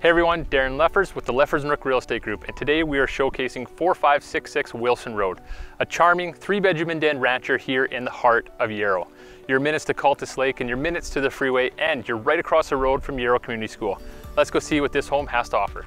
Hey everyone, Darren Leffers with the Leffers and Rook Real Estate Group, and today we are showcasing 4566 Wilson Road, a charming three-bedroom den rancher here in the heart of Yarrow. Your minutes to Cultus Lake and your minutes to the freeway, and you're right across the road from Yarrow Community School. Let's go see what this home has to offer.